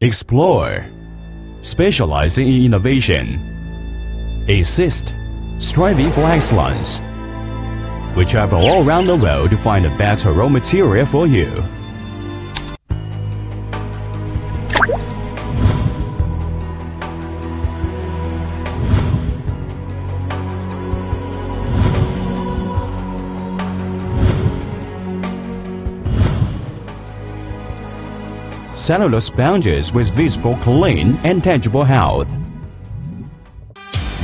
explore, specializing in innovation, assist, striving for excellence. We travel all around the world to find a better raw material for you. Cellulose sponges with visible clean and tangible health.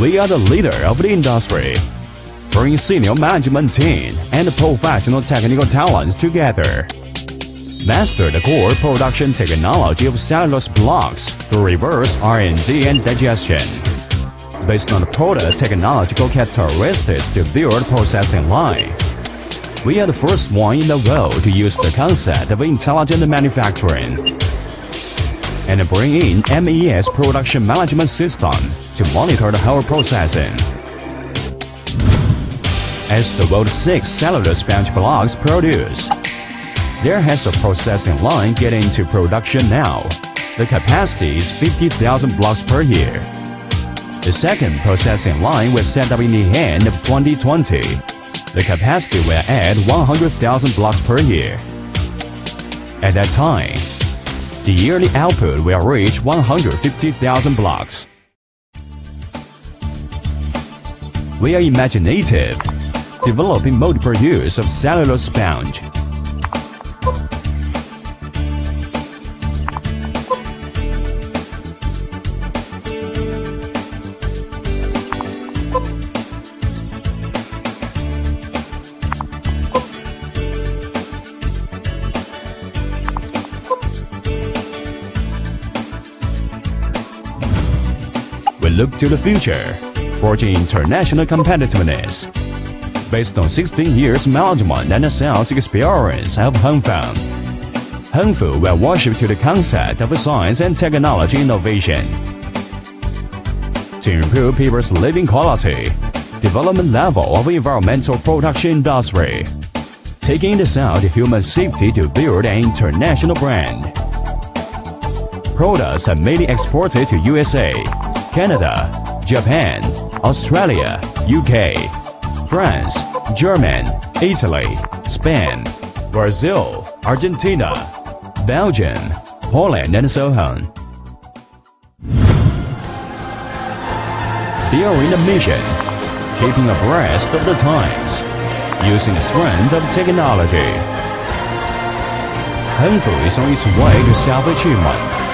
We are the leader of the industry, bringing senior management team and professional technical talents together. Master the core production technology of cellulose blocks through reverse R&D and digestion. Based on product technological characteristics to build processing line. We are the first one in the world to use the concept of intelligent manufacturing and bring in MES production management system to monitor the whole processing. As the world's six cellulose sponge blocks produce, there has a processing line getting into production now. The capacity is 50,000 blocks per year. The second processing line was set up in the end of 2020. The capacity will add 100,000 blocks per year. At that time, the yearly output will reach 150,000 blocks. We are imaginative, developing multiple use of cellulose sponge. Look to the future, forging international competitiveness. Based on 16 years management and sales experience of Hengfu, Hengfu will worship to the concept of science and technology innovation. To improve people's living quality, development level of environmental production industry, taking into account human safety to build an international brand. Products are mainly exported to USA, Canada, Japan, Australia, UK, France, Germany, Italy, Spain, Brazil, Argentina, Belgium, Poland, and so on. Bearing the mission, keeping abreast of the times, using the strength of technology. Hengfu is on its way to self-achievement